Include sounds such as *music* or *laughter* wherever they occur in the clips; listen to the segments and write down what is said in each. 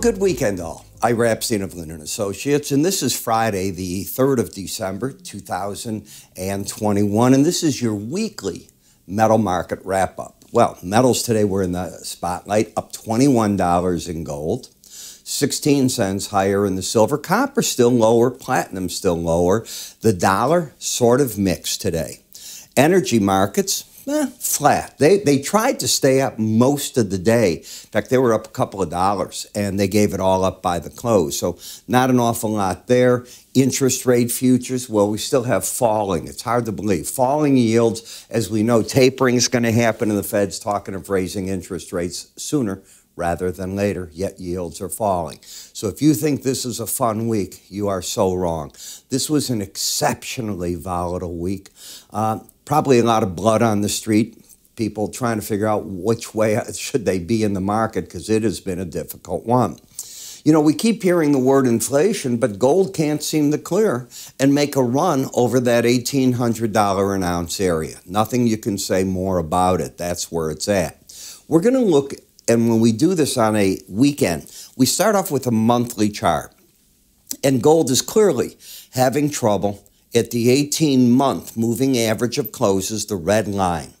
good weekend, all. Ira Epstein of Linn & Associates, and this is Friday, the 3rd of December, 2021, and this is your weekly metal market wrap up. Well, metals today were in the spotlight, up $21 in gold, 16 cents higher in the silver. Copper still lower, platinum still lower. The dollar sort of mixed today. Energy markets, eh, flat. They, they tried to stay up most of the day. In fact, they were up a couple of dollars and they gave it all up by the close. So, not an awful lot there. Interest rate futures, well, we still have falling. It's hard to believe. Falling yields, as we know, tapering is going to happen, and the Fed's talking of raising interest rates sooner rather than later, yet yields are falling. So if you think this is a fun week, you are so wrong. This was an exceptionally volatile week. Uh, probably a lot of blood on the street, people trying to figure out which way *laughs* should they be in the market because it has been a difficult one. You know, we keep hearing the word inflation, but gold can't seem to clear and make a run over that $1,800 an ounce area. Nothing you can say more about it. That's where it's at. We're going to look, and when we do this on a weekend, we start off with a monthly chart. And gold is clearly having trouble at the 18 month moving average of closes, the red line.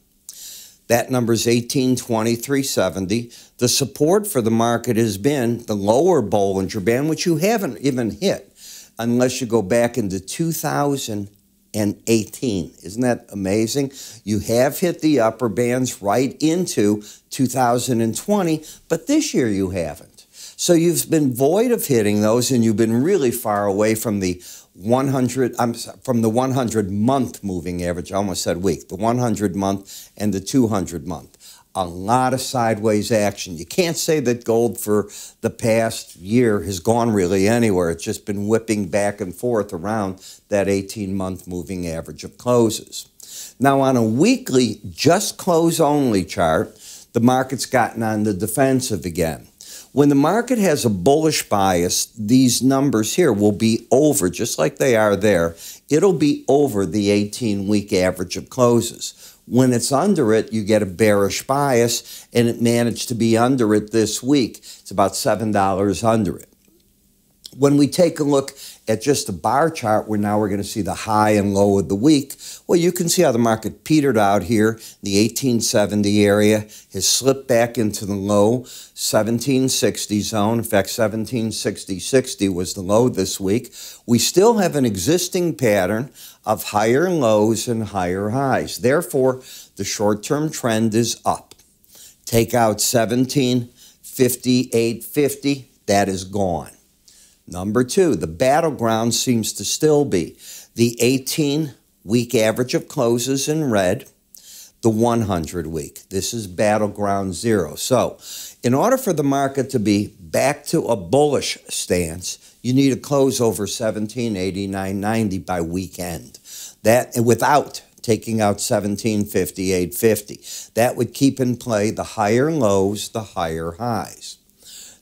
That number is 182370. The support for the market has been the lower Bollinger Band, which you haven't even hit unless you go back into 2018. Isn't that amazing? You have hit the upper bands right into 2020, but this year you haven't. So you've been void of hitting those, and you've been really far away from the 100 I'm from the 100 month moving average. I almost said week. The 100 month and the 200 month. A lot of sideways action. You can't say that gold for the past year has gone really anywhere. It's just been whipping back and forth around that 18 month moving average of closes. Now, on a weekly, just close only chart, the market's gotten on the defensive again. When the market has a bullish bias, these numbers here will be over, just like they are there. It'll be over the 18 week average of closes. When it's under it, you get a bearish bias, and it managed to be under it this week. It's about $7 under it. When we take a look at just the bar chart, where now we're going to see the high and low of the week, well, you can see how the market petered out here. The 1870 area has slipped back into the low 1760 zone. In fact, 1760.60 was the low this week. We still have an existing pattern of higher lows and higher highs. Therefore, the short-term trend is up. Take out 1758.50, that is gone. Number two, the battleground seems to still be the 18 week average of closes in red, the 100 week. This is battleground zero. So, in order for the market to be back to a bullish stance, you need to close over 1789.90 by weekend. That without taking out 1758.50. That would keep in play the higher lows, the higher highs.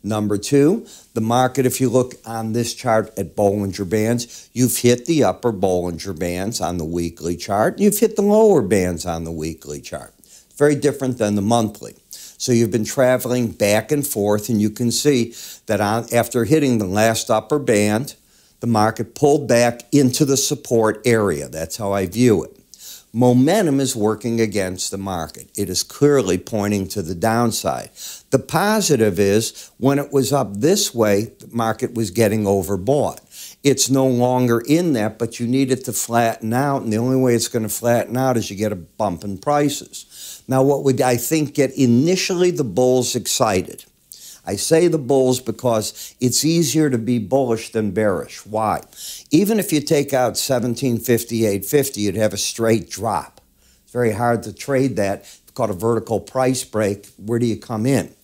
Number two, the market, if you look on this chart at Bollinger Bands, you've hit the upper Bollinger Bands on the weekly chart. You've hit the lower bands on the weekly chart. Very different than the monthly. So you've been traveling back and forth, and you can see that on, after hitting the last upper band, the market pulled back into the support area. That's how I view it momentum is working against the market. It is clearly pointing to the downside. The positive is when it was up this way, the market was getting overbought. It's no longer in that, but you need it to flatten out, and the only way it's going to flatten out is you get a bump in prices. Now, what would I think get initially the bulls excited? I say the bulls because it's easier to be bullish than bearish. Why? Even if you take out 1758.50, you'd have a straight drop. It's very hard to trade that. It's called a vertical price break. Where do you come in?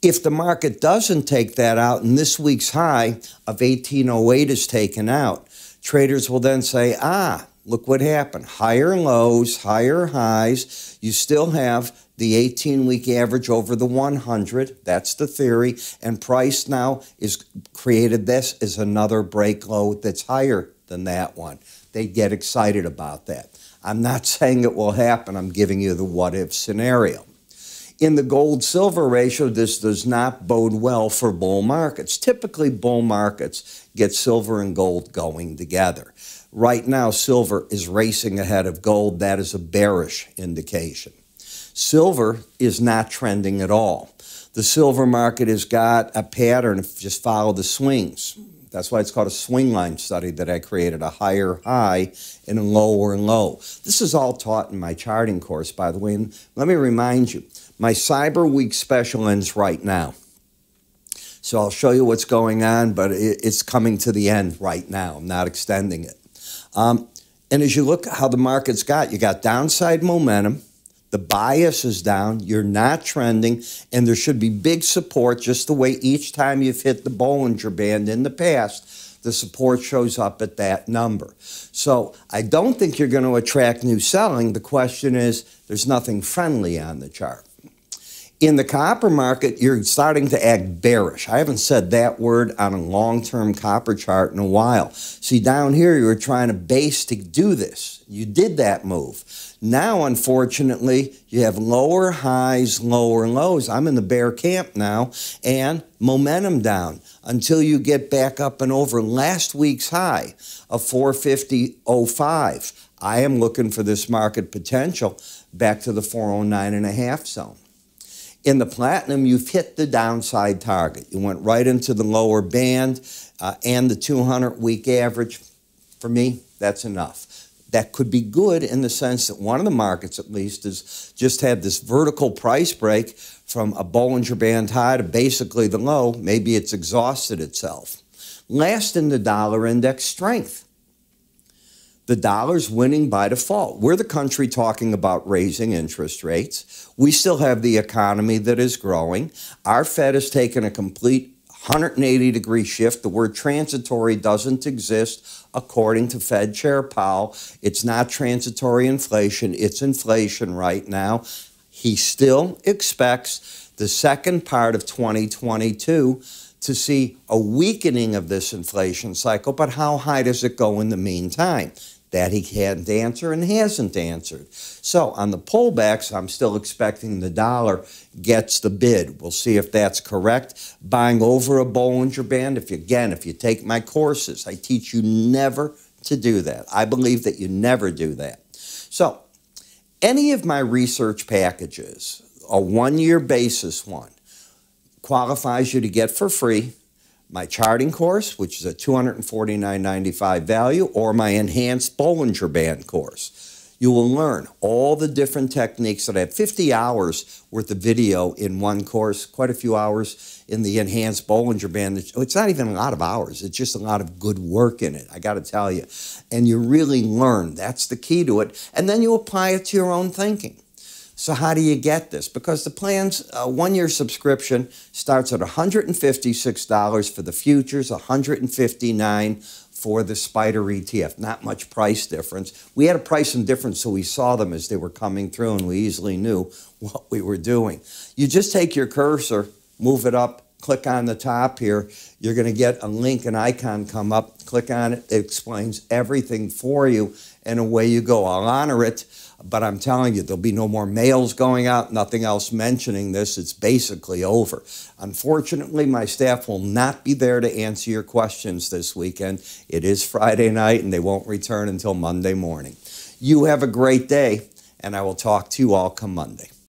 If the market doesn't take that out and this week's high of 1808 is taken out, traders will then say, ah, look what happened. Higher lows, higher highs. You still have the 18 week average over the 100. That's the theory. And price now is created this is another break low that's higher than that one. They get excited about that. I'm not *laughs* saying it will happen, I'm giving you the what if scenario. In the gold silver ratio, this does not bode well for bull markets. Typically, bull markets get silver and gold going together. Right now, silver is racing ahead of gold. That is a bearish indication. Silver is not trending at all. The silver market has got a pattern, just follow the swings. That's why it's called a swing line study that I created, a higher high and a lower low. This is all taught in my charting course, by the way. And let me remind you, my Cyber Week special ends right now. So I'll show you what's going on, but it's coming to the end right now. I'm not extending it. Um, and as you look how the market's got, you got downside momentum. The bias is down. You're not trending, and there should be big support just the way each time you've hit the Bollinger Band in the past, the support shows up at that number. So I don't think you're going to attract new selling. The question is, there's nothing friendly on the chart. In the copper market, you're starting to act bearish. I haven't said that word on a long term copper chart in a while. See, down here, you were trying to base to do this. You did that move. Now, unfortunately, you have lower highs, lower lows. I'm in the bear camp now, and momentum down until you get back up and over last week's high of 450.05. I am looking for this market potential back to the 409 and a half zone. In the platinum, you've hit the downside target. You went right into the lower band uh, and the 200 week average. For me, that's enough. That could be good in the sense that one of the markets, at least, has just had this vertical price break from a Bollinger Band high to basically the low. Maybe it's exhausted itself. Last in the dollar index, strength. The dollar's winning by default. We're the country talking about raising interest rates. We still have the economy that is growing. Our Fed has taken a complete 180 degree shift. The word transitory doesn't exist according to Fed Chair Powell. It's not transitory inflation, it's inflation right now. He still expects the second part of 2022 to see a weakening of this inflation cycle, but how high does it go in the meantime? That he can't answer and hasn't answered. So on the pullbacks, I'm still expecting the dollar gets the bid. We'll see if that's correct. Buying over a Bollinger Band, if you, again, if you take my courses, I teach you never to do that. I believe that you never do that. So any of my research packages, a one-year basis one, qualifies you to get for free my charting course, which is a $249.95 value, or my enhanced Bollinger Band course. You will learn all the different techniques that I have 50 hours worth of video in one course, quite a few hours in the enhanced Bollinger Band. It's oh, not even a lot of hours, it's just a lot of good work in it, I got to tell you. And you really learn. That's the key to it. And then you apply it to your own thinking. So how do you get this? Because the plan's uh, one-year subscription starts at $156 for the futures, 159 for the SPDR ETF. Not much price difference. We had a price difference, so we saw them as they were coming through, and we easily knew *laughs* what we were doing. You just take your cursor, move it up, click on the top here. You're going to get a link, an icon come up. Click on it. It explains everything for you, and away you go. I'll honor it. But I'm telling you, there'll be no more mails going out, nothing else mentioning this. It's basically over. Unfortunately, my staff will not be there to answer your questions this weekend. It is Friday night, and they won't return until Monday morning. You have a great day, and I will talk to you all come Monday.